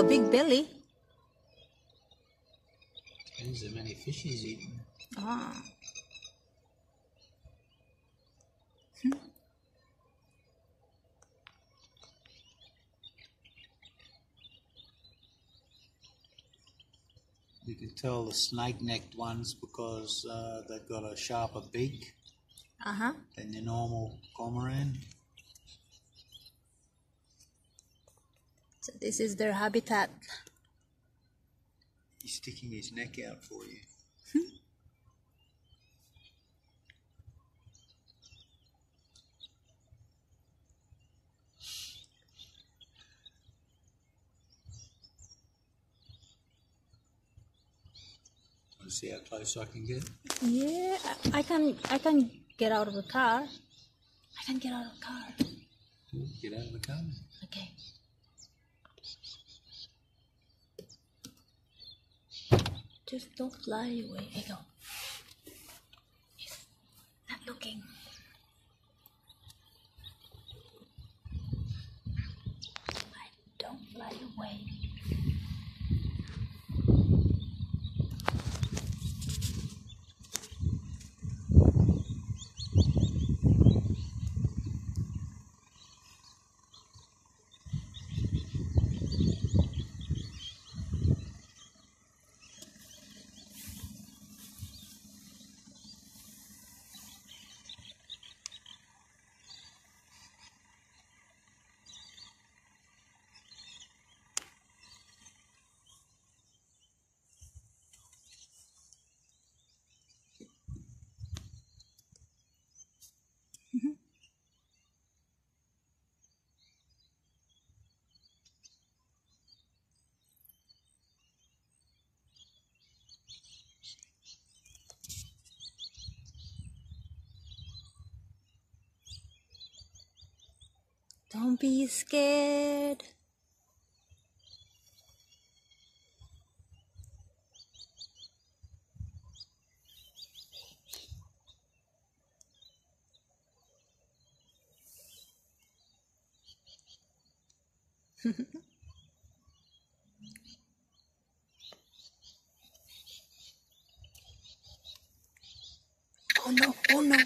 a big belly. Depends how many fish he's eating. Ah. You can tell the snake-necked ones because uh, they've got a sharper beak Uh huh. than your normal cormorant. So this is their habitat. He's sticking his neck out for you. Want to see how close I can get? Yeah, I I can I can get out of the car. I can get out of the car. Get out of the car. Okay. Just don't fly away. I go. He's not looking. I don't fly away. Don't be scared. oh no, oh no.